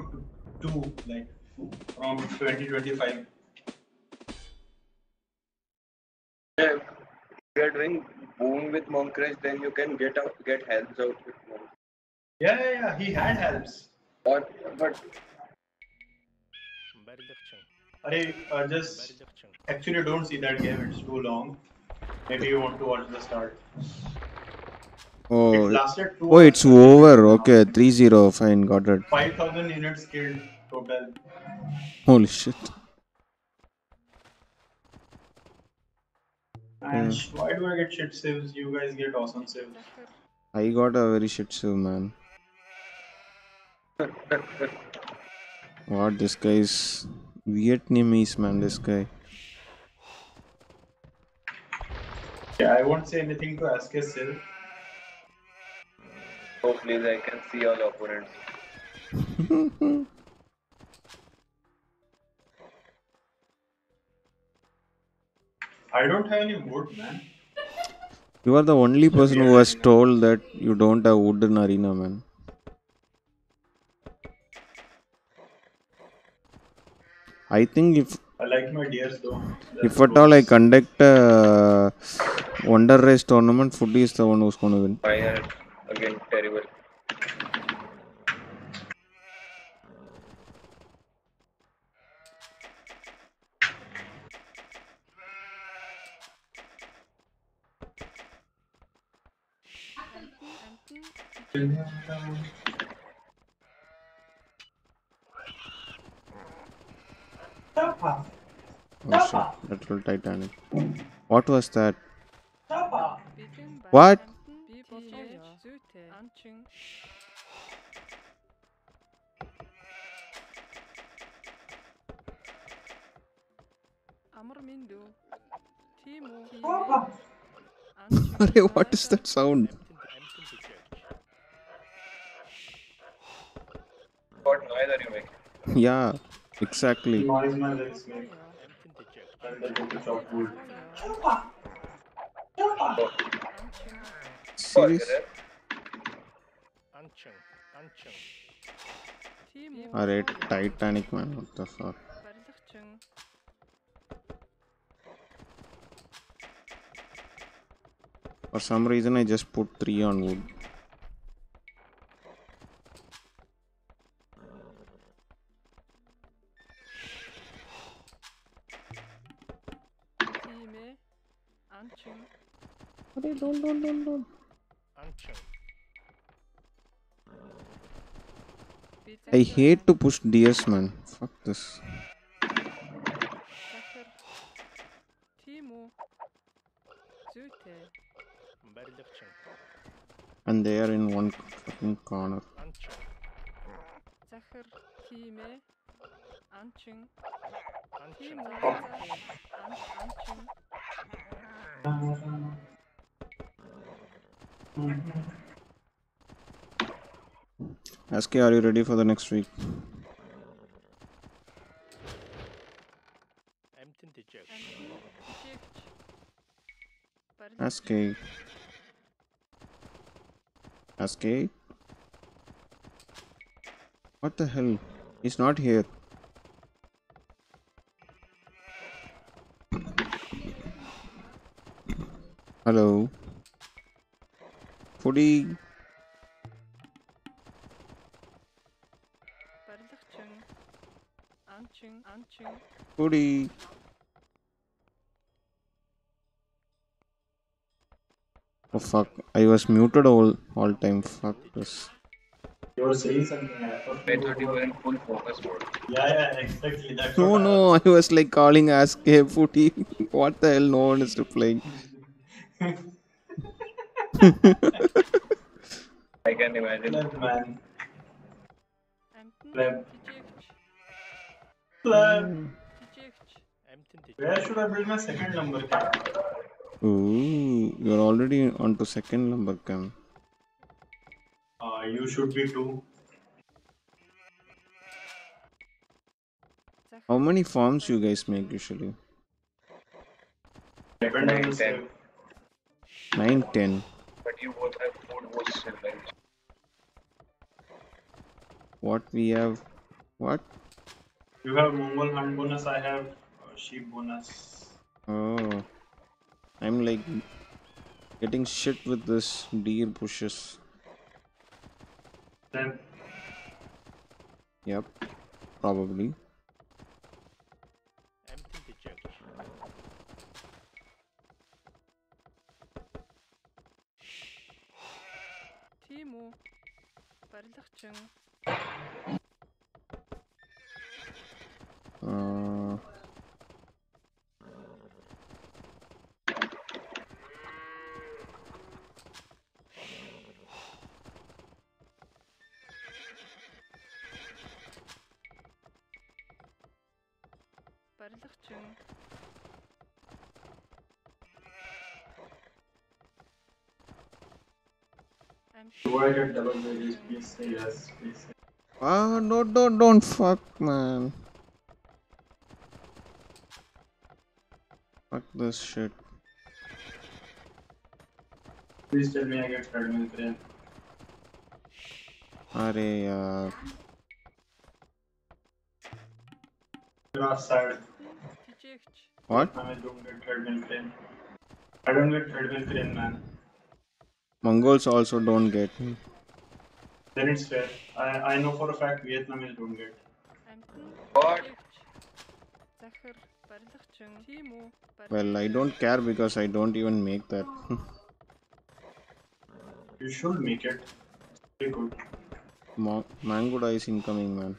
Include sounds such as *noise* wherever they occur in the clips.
to two, like from 2025. If you are doing boom with monk rush, then you can get out, get helps out with. Yeah, yeah, yeah. He had helps. Or but I uh, just actually don't see that game. It's too long. Maybe you want to watch the start. Oh, It lasted two. oh, it's over. Okay, 3-0. Fine, got it. 5,000 units killed total. Holy shit. And why do I get shit saves? You guys get awesome saves. I got a very shit save, man. What this guy is Vietnamese, man. This guy. Yeah, I won't say anything to ask his Sil. Oh please, I can see all opponents. *laughs* I don't have any wood, man. You are the only person who was told that you don't have wood in arena, man. I think if I like my deers though. if at all I conduct a Wonder Race tournament, Foodie is the one who's gonna win. Fire again, terrible. Oh shit, that little Titanic. What was that? What? Arey, *laughs* what is that sound? What noise are you making? Yeah, exactly. Noise my legs make. And I go to chop wood. Serious? Arey, Titanic, man. What the fuck? For some reason, I just put three on wood. Arey, don't, don't, don't, don't. I hate to push DS, man. Fuck this. And they are in one fucking corner. SK, are you ready for the next week? SK. SK? What the hell? He's not here. Hello? Foodie? Foodie? Oh fuck, I was muted all, all time. Fuck this. You were saying something. I thought I you were in full focus mode. Yeah, yeah, exactly. That's No, no, I was like calling SK Footy. *laughs* What the hell? No one is replying. *laughs* I can imagine. Pleb, man. Pleb. Pleb. Where should I build my second lumber camp? Ooh, you're already on to second number cam. Uh, you should be too. How many farms you guys make usually? Depend on Nine, ten. save. 9, 10. But you both have food was right? What we have What? You have Mongol hunt bonus, I have uh, sheep bonus. Oh. I'm like getting shit with this deer pushes. Then Yep. Probably. Амьтан гэж яг. I'm Ah, don't, don't, don't fuck, man. Fuck this shit. Please tell me I get fragment brain. अरे यार What? I don't get treadmill crane. I don't get treadmill crane, man. Mongols also don't get. Hmm. Then it's fair. I, I know for a fact Vietnamese don't get. Well, I don't care because I don't even make that. *laughs* you should make it. Very good. Ma is incoming, man.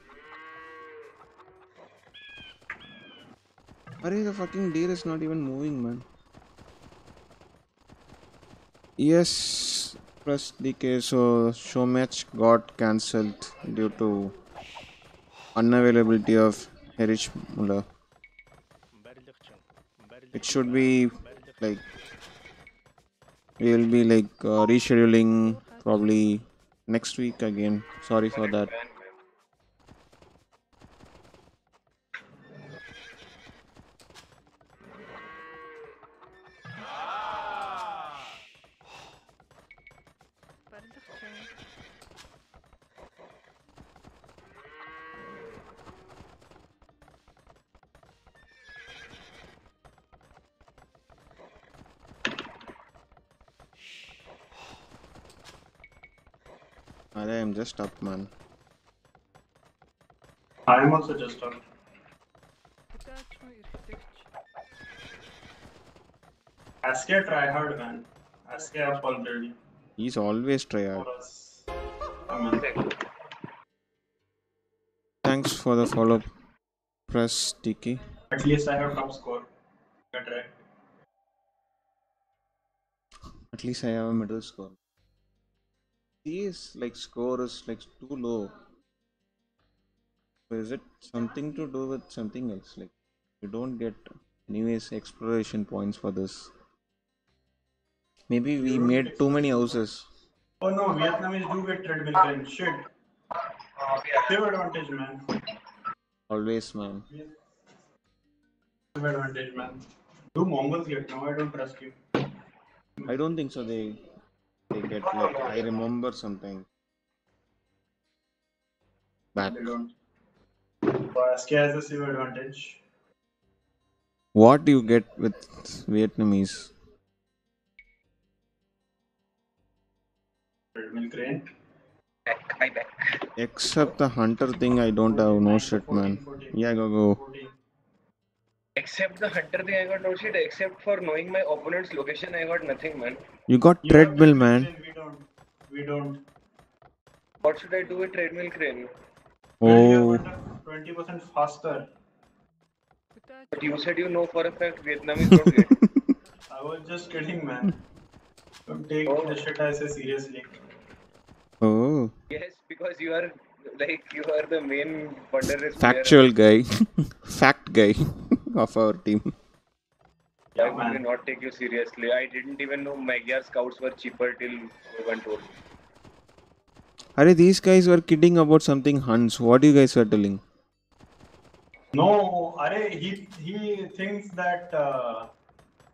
Are the fucking deer is not even moving, man. Yes, press decay, so show match got cancelled due to unavailability of Herish Muller. It should be like we will be like uh, rescheduling probably next week again. Sorry for that. I am just up, man. I am also just up. Ask Aske tryhard, man. Aske up dirty. He's always tryhard. Thanks for the follow. Press sticky. At least I have top score. At least I have a middle score. His like score is like too low. So is it something to do with something else? Like you don't get anyways exploration points for this. Maybe we made too many houses. Oh no, Vietnamese do get treadmill crane. Shit. Uh, Save advantage, man. Always, man. Advantage, man. Do Mongols get now? I don't trust you. I don't think so. They they get like I remember something. Back. They don't. Has a save advantage. What do you get with Vietnamese? Treadmill crane. Back, I back. Except the hunter thing, I don't have no shit, man. Yeah, go go. Except the hunter thing, I got no shit. Except for knowing my opponent's location, I got nothing, man. You got you treadmill, man. We don't. We don't. What should I do with treadmill crane? Oh. 20% faster. But you said you know for a fact Vietnamese don't. *laughs* I was just kidding, man. Don't take oh. this shit as say seriously. Oh. Yes, because you are like you are the main wonder. Factual player. guy, *laughs* fact guy. *laughs* of our team. Why Yeah, would we man. not take you seriously? I didn't even know Magyar scouts were cheaper till one told. Are these guys were kidding about something Huns? What you guys were telling? No, Are, he he thinks that. Uh,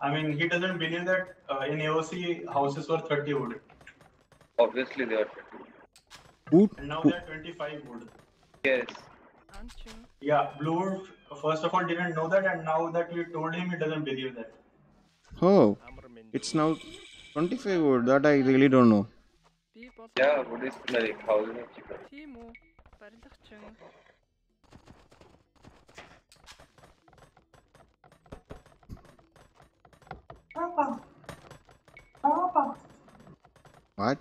I mean, he doesn't believe that uh, in AOC houses were 30 wood, Obviously they are. Who? and now who they're 25 wood. Yes. Yeah, Blue first of all didn't know that, and now that we told him, he doesn't believe that. Oh, it's now 25 wood. That I really don't know. Yeah, wood is. Papa. Papa. What?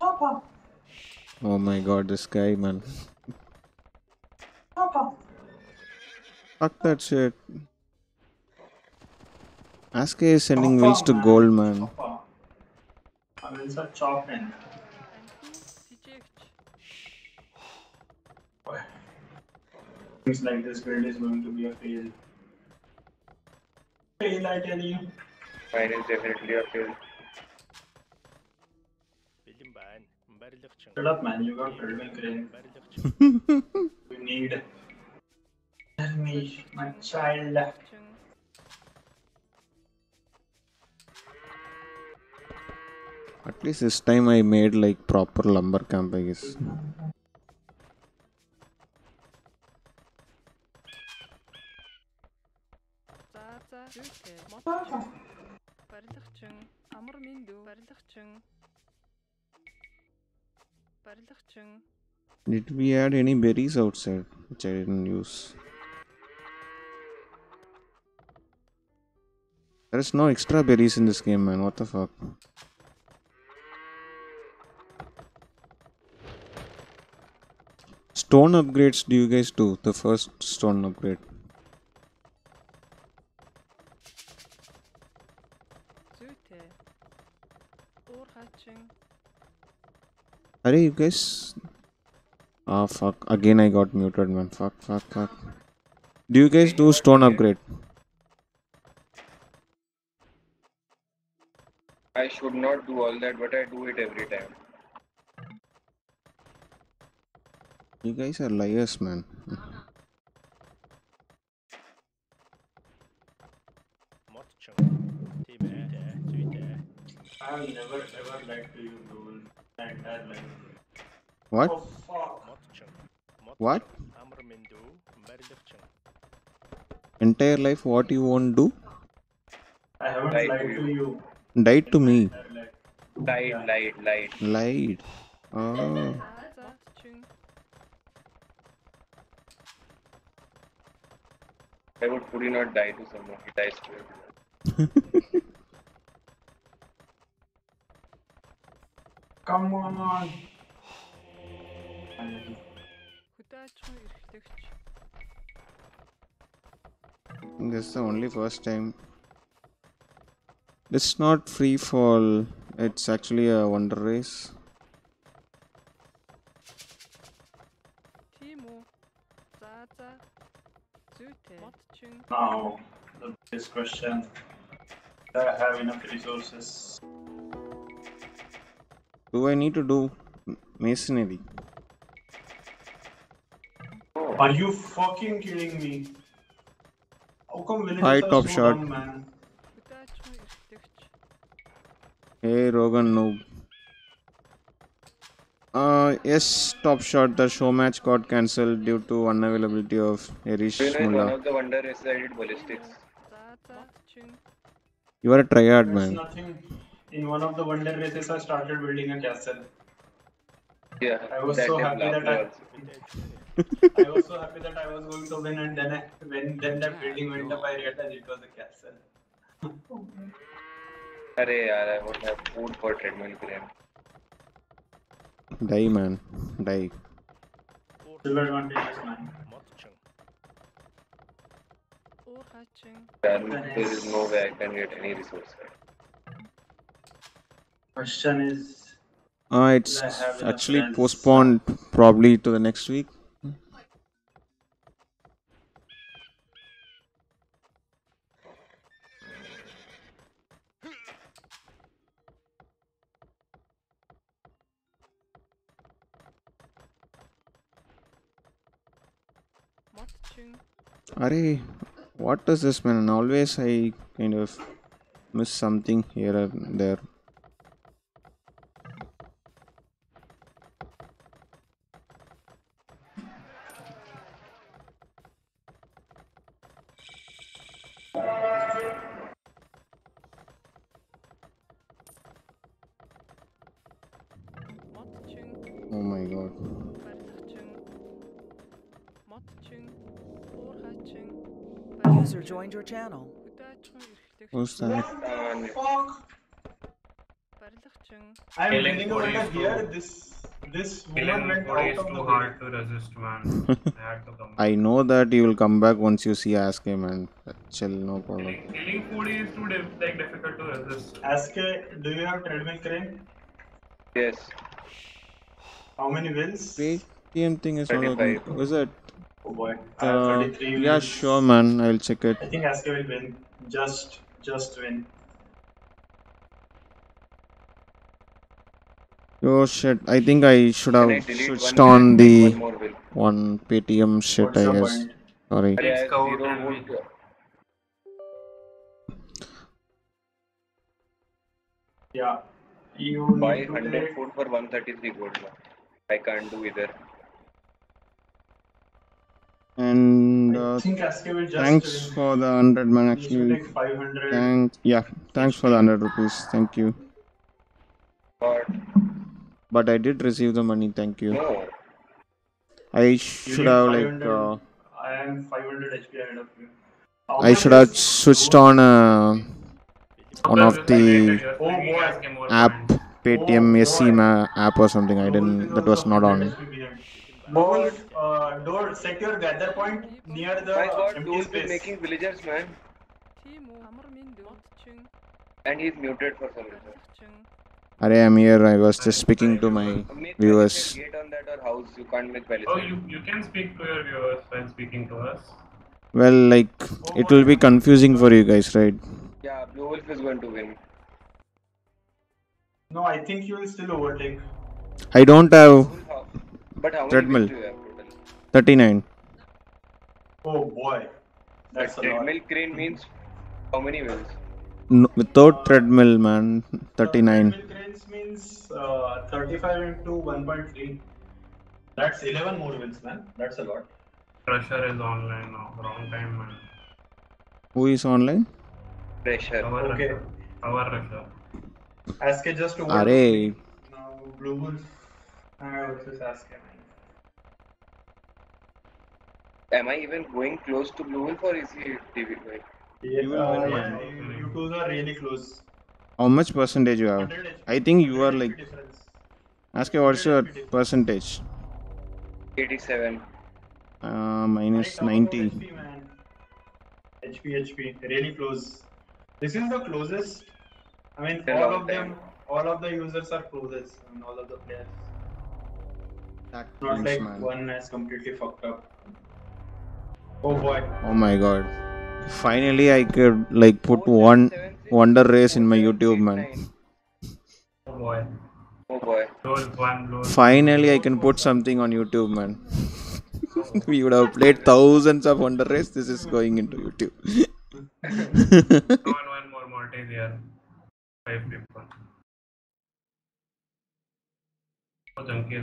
Papa. Oh my god, this guy, man. Papa. Fuck that shit. Ask is sending Chopper, wheels to man. gold, man. Our wheels are chopped in. Things like this build is going to be a fail. Fail, I tell you. Mine is definitely a fail. Shut up, man. You got a building crane. we need me, my child. At least this time I made like proper lumber camp, I guess. Did we add any berries outside which I didn't use? There's no extra berries in this game, man. What the fuck? Stone upgrades do you guys do? The first stone upgrade. Are you guys? Ah, fuck. Again, I got muted, man. Fuck, fuck, fuck. Do you guys do stone upgrade? should not do all that, but I do it every time. You guys are liars, man. Entire life. Oh, what? What? Entire life, what you won't do? I haven't lied, to you. Died to me. Died, light, light. Light. Oh. Ah. Why would Puri not die to someone? He dies to everyone. *laughs* Come on. This is the only first time it's not free fall, it's actually a wonder race. Now, the biggest question. Do I have enough resources? Do I need to do masonry? Are you fucking kidding me? How come top so shot. man? Hey Rogan Noob. Uh, yes, Top Shot, the show match got cancelled due to unavailability of Harish Mullah. One of the wonder is that it ballistics. You are a triad man. Nothing. In one of the wonder races, I started building a castle. Yeah. I was so happy that I. I was so happy that I was going to win, and then I, when then that building went up, I realized it was a castle. *laughs* Oh, अरे यार I won't have food for treadmill crane. Die man, oh, there is no way I can get any resource. Question is. Uh, it's actually postponed probably to the next week. Arey, what does this mean? Always I kind of miss something here and there. Oh my god. User joined your channel. Who's that? I'm leaning over here. This this woman went out of the hard to resist, man. *laughs* I, to come back. I know that you will come back once you see Ask man. Chill, no problem. Killing food is too like, difficult to resist. Ask do you have treadmill crane? Yes. How many wins? The thing is one of them. Was it? Oh boy. I Uh, 33 yeah, wheels. sure, man. I'll check it. I think Ask will win. Just just win. Oh shit! I think I should Can I have switched one on the one more wheel? one Paytm shit. What's I guess. point? Sorry. Yeah, It's covered zero and wood. Yeah. You Buy need 100 food for 133 gold. I can't do either. And I uh, think just thanks win. for the hundred man. Actually, take 500. thanks. Yeah, thanks for the hundred rupees. Thank you. But But I did receive the money. Thank you. no. I should need have like uh, I am 500 HP ahead of you. How I should have switched on uh, one of the you're Oh, making boy. us get more app points. Paytm Oh, SC app or something. I didn't. That was not on. Bolt, uh, door, set your gather point near the My God, empty don't space. be making villagers, man. And he's muted for some reason. Arey, I'm here. I was just speaking to my viewers. Gate on that or house. You can't make. Oh, you, you can speak to your viewers while speaking to us. Well, like, oh, it will be confusing for you guys, right? Yeah, Blue Wolf is going to win. No, I think you will still overtake. I don't have Wolf, how- But many Treadmill. do you have total? 39. Oh boy. That's a lot. Treadmill crane means how many wheels? No, without treadmill, man. 39. Treadmill cranes means uh, 35 into 1.3. That's 11 more wins, man. That's a lot. Pressure is online now. Wrong time, man. Who is online? Pressure. Our Okay. Russia. Our Russia. Ask just over. Are Now, Blue Wolf uh, versus Ask. Am I even going close to Blue Wolf or is he TV going? Yeah, You uh, yeah, you, you two are really close. how much percentage you have? I think you are like. Ask you what's your percentage? 87. Uh, minus Right above 90. HP, man. HP, HP, really close. This is the closest. I mean, all of them, all of the users are closest. and all of the players. That Not like man. one has completely fucked up. Oh boy. Oh my god. Finally, I could like put one wonder race in my YouTube, man. Oh boy. Oh boy. Those one. Finally, I can put something on YouTube, man. *laughs* we would have played thousands of wonder race. This is going into YouTube. *laughs* One, one more mortise here. Five people. Oh, junkie